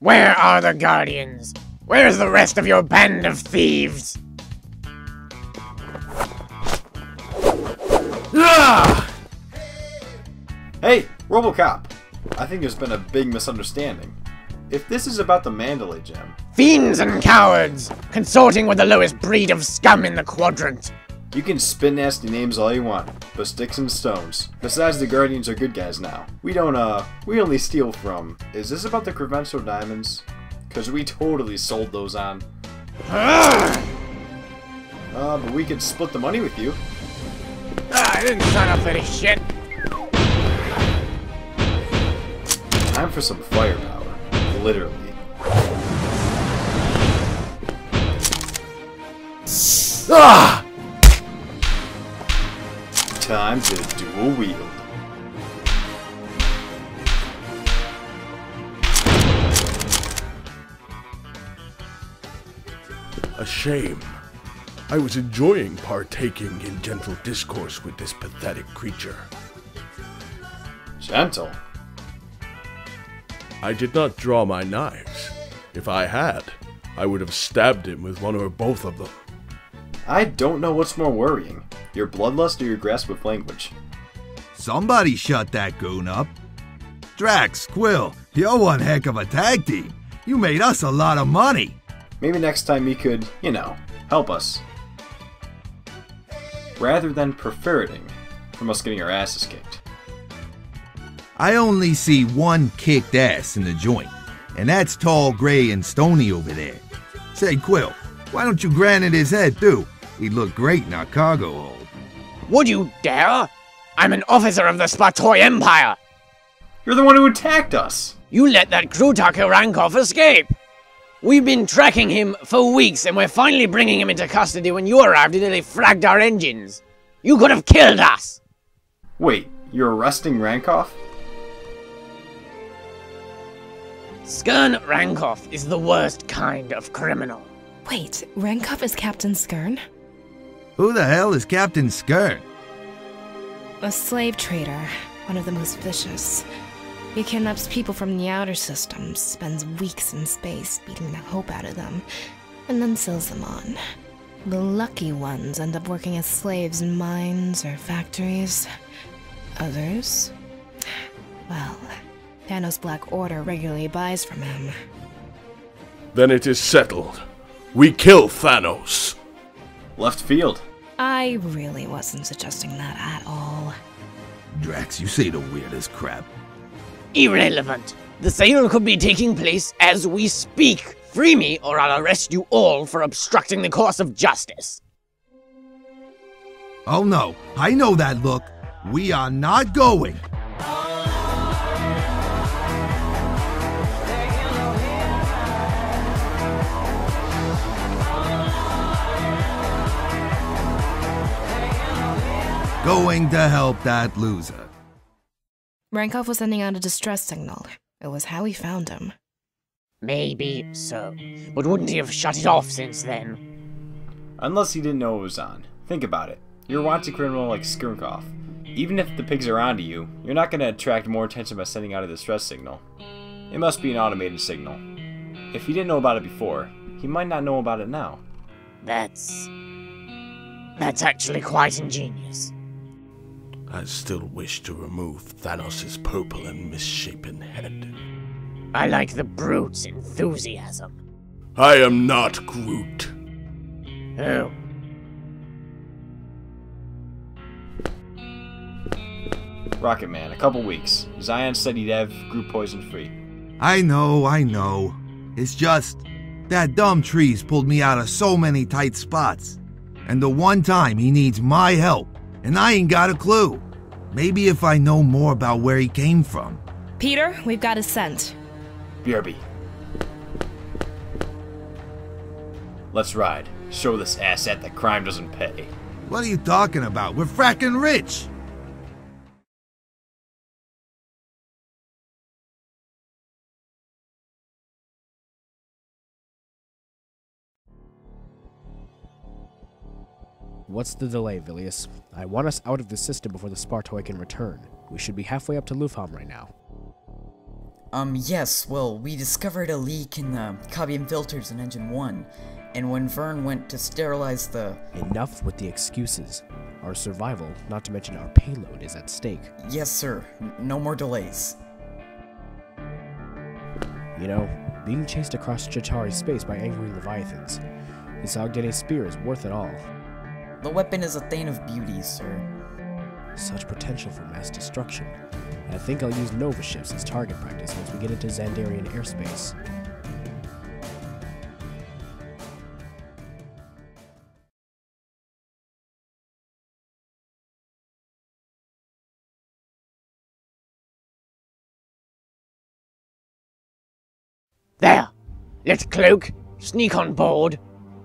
Where are the Guardians? Where's the rest of your band of thieves? Ah! Hey, Robocop! I think there's been a big misunderstanding. If this is about the Mandalay gem, Fiends and cowards, consorting with the lowest breed of scum in the quadrant. You can spit nasty names all you want, but sticks and stones. Besides, the Guardians are good guys now. We don't, uh, we only steal from. Is this about the Crevenso diamonds? Cause we totally sold those on. Ugh! Uh, but we could split the money with you. Ah, I didn't sign up for this shit. Time for some firepower. Literally. Ah! Time to dual wield. A shame. I was enjoying partaking in gentle discourse with this pathetic creature. Gentle. I did not draw my knives. If I had, I would have stabbed him with one or both of them. I don't know what's more worrying. Your bloodlust or your grasp of language. Somebody shut that goon up. Drax, Quill, you're one heck of a tag team. You made us a lot of money. Maybe next time you could, you know, help us. Rather than profiting from us getting our asses kicked. I only see one kicked ass in the joint, and that's tall, gray, and stony over there. Say, Quill, why don't you granite his head too? He'd look great in our cargo hold. Would you dare? I'm an officer of the Spartoi Empire. You're the one who attacked us! You let that Krutaka Rankoff escape. We've been tracking him for weeks, and we're finally bringing him into custody when you arrived and nearly fragged our engines. You could have killed us. Wait, you're arresting Rankoff? Skern Rankoff is the worst kind of criminal. Wait, Rankoff is Captain Skern? Who the hell is Captain Skern? A slave trader, one of the most vicious. He kidnaps people from the outer systems, spends weeks in space beating the hope out of them, and then sells them on. The lucky ones end up working as slaves in mines or factories. Others, well, Thanos' Black Order regularly buys from him. Then it is settled. We kill Thanos. Left field. I really wasn't suggesting that at all. Drax, you say the weirdest crap. Irrelevant. The sale could be taking place as we speak. Free me, or I'll arrest you all for obstructing the course of justice. Oh no, I know that look. We are not going. Going to help that loser. Rankoff was sending out a distress signal. It was how we found him. Maybe so. But wouldn't he have shut it off since then? Unless he didn't know it was on. Think about it. You're a wanted criminal like Skirnkov. Even if the pigs are onto you, you're not going to attract more attention by sending out a distress signal. It must be an automated signal. If he didn't know about it before, he might not know about it now. That's. That's actually quite ingenious. I still wish to remove Thanos' purple and misshapen head. I like the brute's enthusiasm. I am not Groot. Oh. Rocket Man, a couple weeks. Zion said he'd have Groot poison free. I know, I know. It's just that dumb trees pulled me out of so many tight spots. And the one time he needs my help, and I ain't got a clue. Maybe if I know more about where he came from. Peter, we've got a scent. BRB. Let's ride. Show this asset that crime doesn't pay. What are you talking about? We're fracking rich. What's the delay, Villius? I want us out of the system before the Spartoi can return. We should be halfway up to Lufam right now. Um, yes, well, we discovered a leak in the Cabian filters in Engine 1, and when Vern went to sterilize the. Enough with the excuses. Our survival, not to mention our payload, is at stake. Yes, sir, N- no more delays. You know, being chased across Chitauri space by angry leviathans. This Ogdene spear is worth it all. The weapon is a thing of beauty, sir. Such potential for mass destruction. I think I'll use Nova ships as target practice once we get into Xandarian airspace. There! Let's cloak, sneak on board,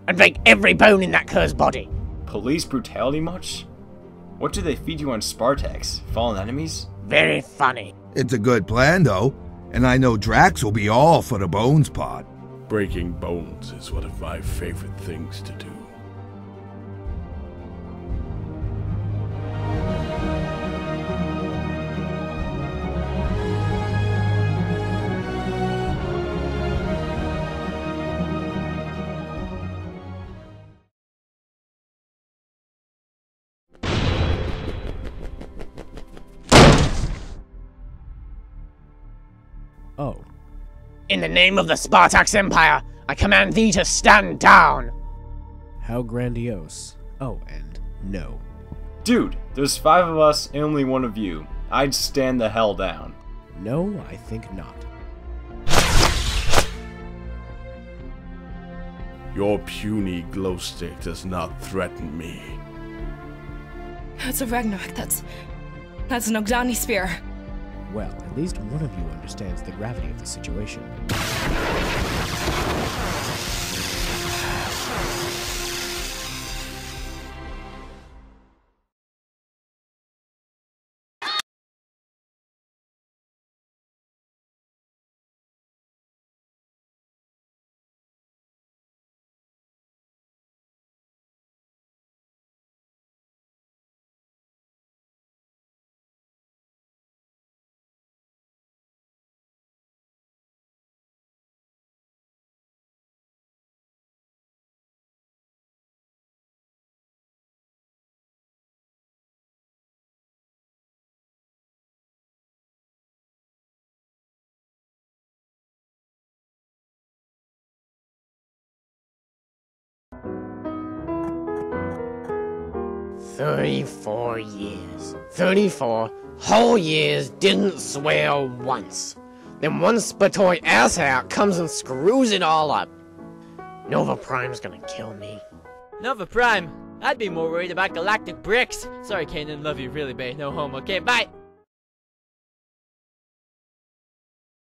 and break every bone in that cur's body. Police brutality much? What do they feed you on Spartax? Fallen enemies? Very funny. It's a good plan, though, and I know Drax will be all for the bones pod. Breaking bones is one of my favorite things to do. Oh, In the name of the Spartax Empire, I command thee to stand down. how grandiose. Oh, and no. Dude, there's five of us and only one of you. I'd stand the hell down. No, I think not. Your puny glow stick does not threaten me. That's a Ragnarok. That's. That's an Ogdani spear. Well, at least one of you understands the gravity of the situation. Thirty-four years. Thirty-four whole years didn't swear once. Then one Spartoi asshat comes and screws it all up. Nova Prime's gonna kill me. Nova Prime, I'd be more worried about galactic bricks. Sorry, Kanan, love you really, babe. No homo. Okay, bye.